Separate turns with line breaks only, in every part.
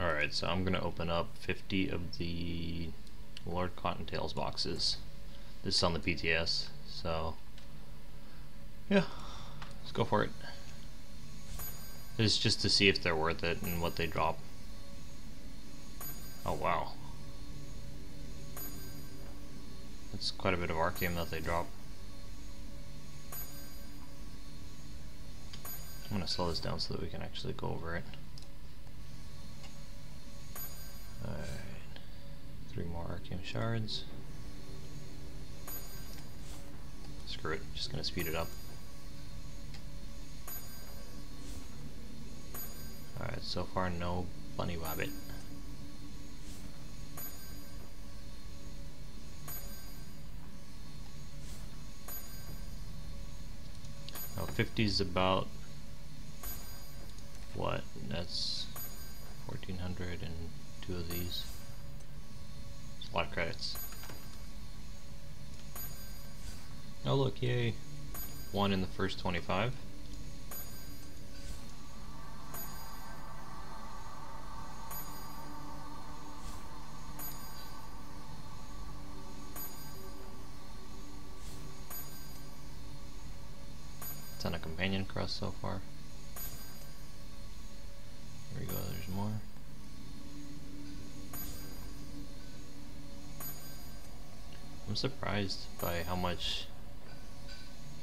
Alright, so I'm gonna open up 50 of the Lord Cottontails boxes. This is on the PTS, so yeah, let's go for it. Is just to see if they're worth it and what they drop. Oh wow. That's quite a bit of Archeum that they drop. I'm gonna slow this down so that we can actually go over it. Three shards. Screw it, just gonna speed it up. Alright, so far no bunny rabbit. Now 50 is about what? That's 1400 and two of these. Of credits. Oh look, yay. One in the first 25. Ton of companion crust so far. There we go, there's more. I'm surprised by how much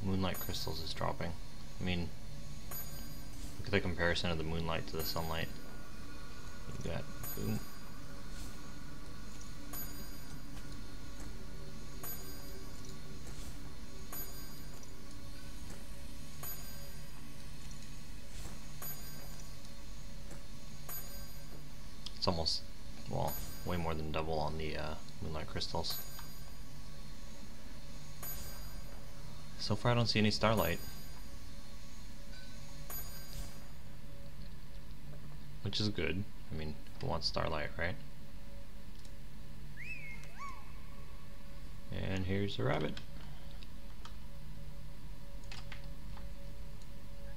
moonlight crystals is dropping. I mean, look at the comparison of the moonlight to the sunlight. You got boom. It's almost, well, way more than double on the uh, moonlight crystals. So far I don't see any starlight. Which is good. I mean, who wants starlight, right? And here's the rabbit.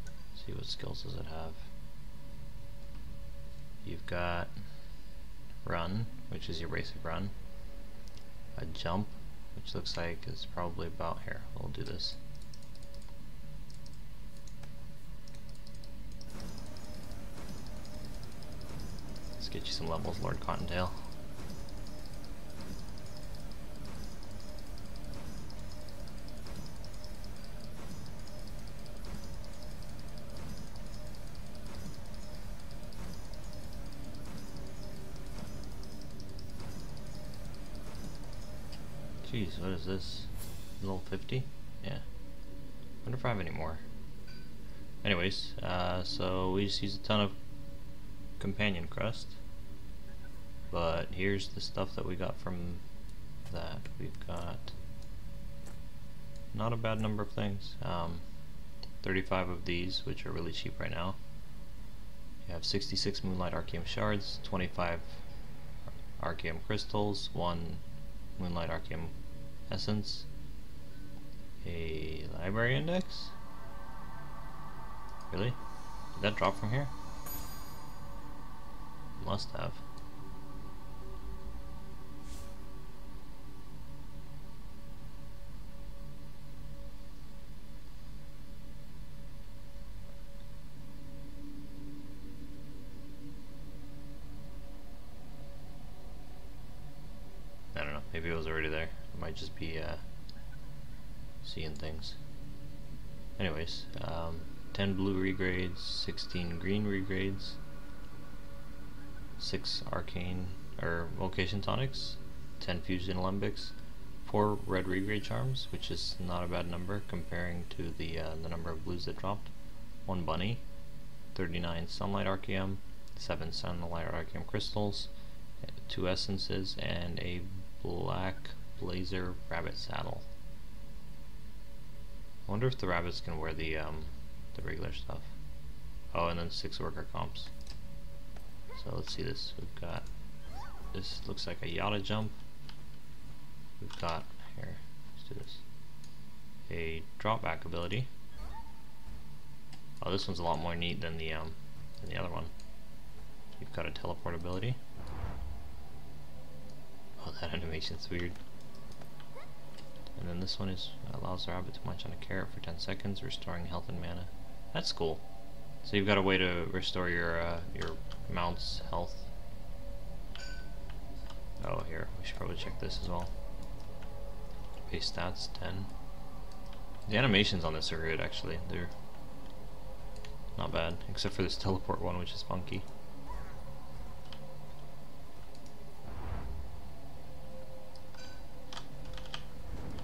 Let's see what skills does it have. You've got run, which is your basic run. A jump, which looks like it's probably about here. We'll do this. Let's get you some levels, Lord Cottontail. What is this? Level 50? Yeah. wonder if I have any more. Anyways, uh, so we just use a ton of companion crust. But here's the stuff that we got from that. We've got not a bad number of things. Um, 35 of these, which are really cheap right now. You have 66 Moonlight Archeum Shards, 25 Archeum Crystals, 1 Moonlight Archeum Essence, a Library Index? Really? Did that drop from here? Must have. I don't know, maybe it was already there. Might just be uh, seeing things. Anyways, um, 10 blue regrades, 16 green regrades, 6 arcane or vocation tonics, 10 fusion alembics, 4 red regrade charms, which is not a bad number comparing to the uh, the number of blues that dropped, 1 bunny, 39 sunlight archeum, 7 sunlight archeum crystals, 2 essences, and a black blazer rabbit saddle. I wonder if the rabbits can wear the um, the regular stuff. Oh, and then six worker comps. So let's see this. We've got this looks like a Yata jump. We've got here. Let's do this. A drop back ability. Oh, this one's a lot more neat than the um than the other one. you've got a teleport ability. Oh, that animation's weird. And then this one is allows the rabbit to munch on a carrot for 10 seconds, restoring health and mana. That's cool. So you've got a way to restore your uh, your mount's health. Oh, here, we should probably check this as well. Base stats, 10. The animations on this are good, actually. They're not bad, except for this teleport one, which is funky.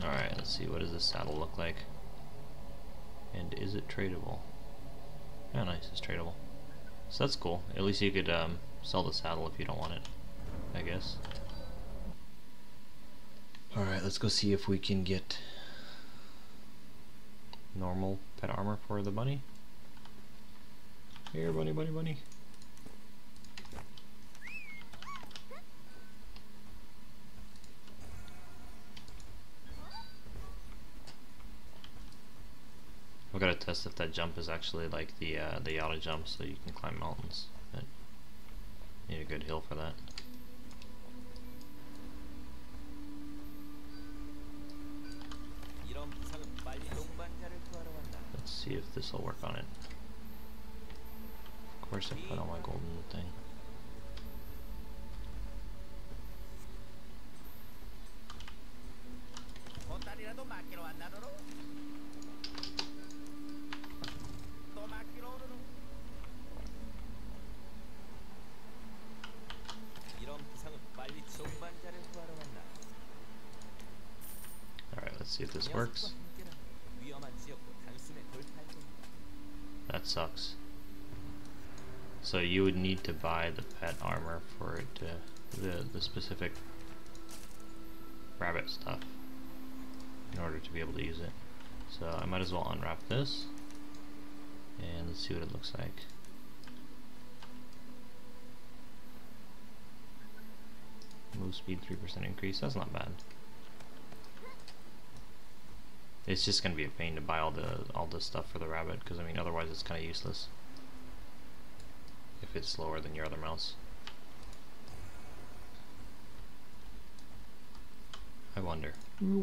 Alright, let's see, what does this saddle look like? And is it tradable? Oh nice, it's tradable. So that's cool. At least you could um, sell the saddle if you don't want it, I guess. Alright, let's go see if we can get normal pet armor for the bunny. Here, bunny, bunny, bunny. Got to test if that jump is actually like the uh, the Yata jump, so you can climb mountains. But need a good hill for that. Let's see if this will work on it. Of course, I put on my golden thing. See if this works. That sucks. So you would need to buy the pet armor for it to the the specific rabbit stuff in order to be able to use it. So I might as well unwrap this and let's see what it looks like. Move speed 3% increase, that's not bad. It's just gonna be a pain to buy all the all the stuff for the rabbit because I mean otherwise it's kind of useless if it's slower than your other mouse. I wonder. Alright,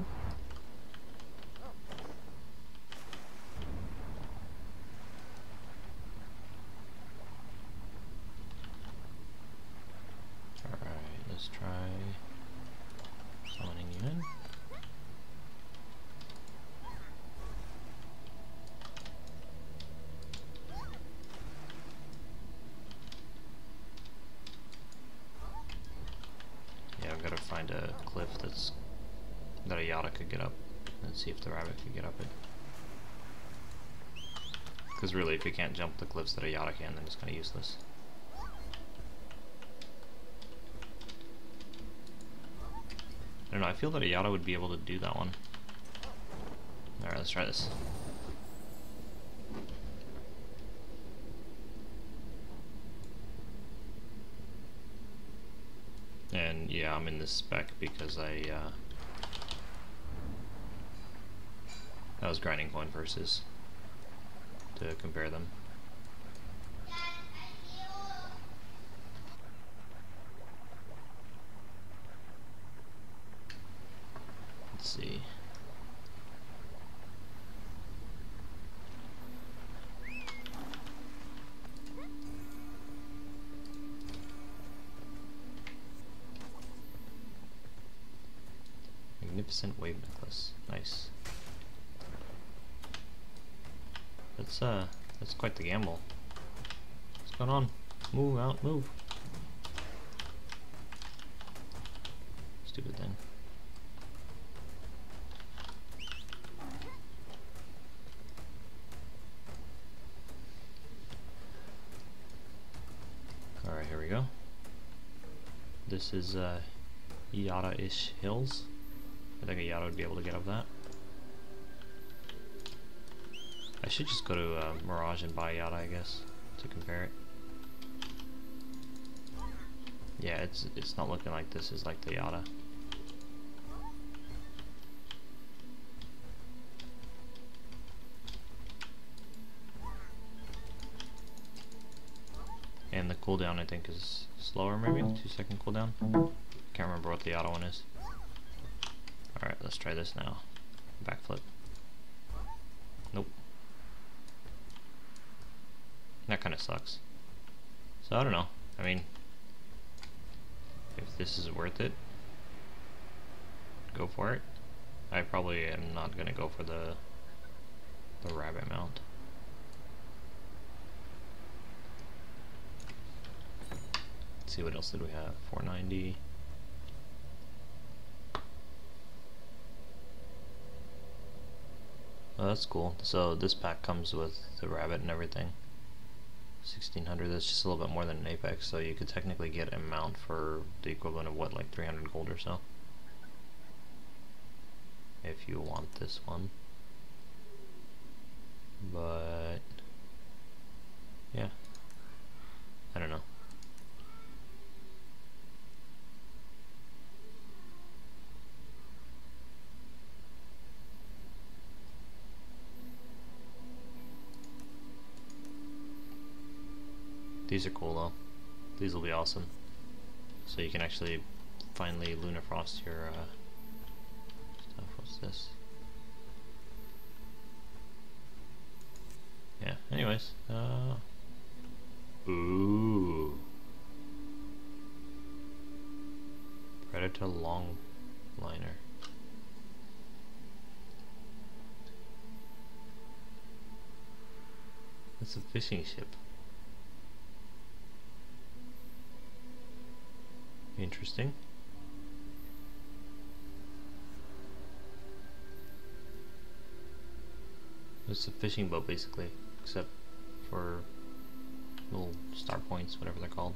let's try summoning you in. Could get up. Let's see if the rabbit could get up it. Because really, if you can't jump the cliffs that a Yata can, then it's kind of useless. I don't know, I feel that a Yata would be able to do that one. Alright, let's try this. In this spec because I uh, That was grinding point versus to compare them. Magnificent wave necklace. Nice. That's uh, that's quite the gamble. What's going on? Move out, move. Stupid thing. Alright, here we go. This is uh, Yata-ish hills. I think a Yata would be able to get up that. I should just go to uh, Mirage and buy Yata, I guess, to compare it. Yeah, it's it's not looking like this is like the Yata. And the cooldown, I think. is slower maybe, two second cooldown. Can't remember what the auto one is. Let's try this now. Backflip. Nope. That kinda sucks. So I don't know. I mean, if this is worth it, go for it. I probably am not gonna go for the the rabbit mount. Let's see what else did we have? 490. Oh, that's cool. So this pack comes with the rabbit and everything. 1600 that's just a little bit more than an apex so you could technically get a mount for the equivalent of what like 300 gold or so if you want this one but yeah I don't know These are cool though. These will be awesome. So you can actually finally Lunafrost your uh, stuff. What's this? Yeah, anyways. Uh, ooh. Predator long liner. It's a fishing ship. Interesting. It's a fishing boat basically, except for little star points, whatever they're called.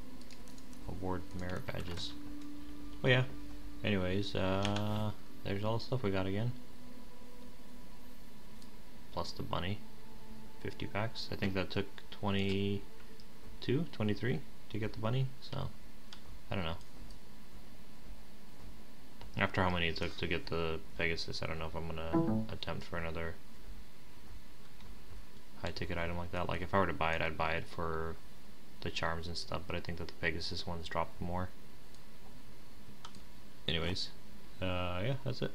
Award merit badges. Oh yeah. Anyways, uh, there's all the stuff we got again. Plus the bunny. 50 packs. I think that took 22, 23 to get the bunny, so I don't know. After how many it took to get the Pegasus, I don't know if I'm gonna attempt for another high ticket item like that. Like if I were to buy it, I'd buy it for the charms and stuff, but I think that the Pegasus ones drop more. Anyways, uh, yeah, that's it.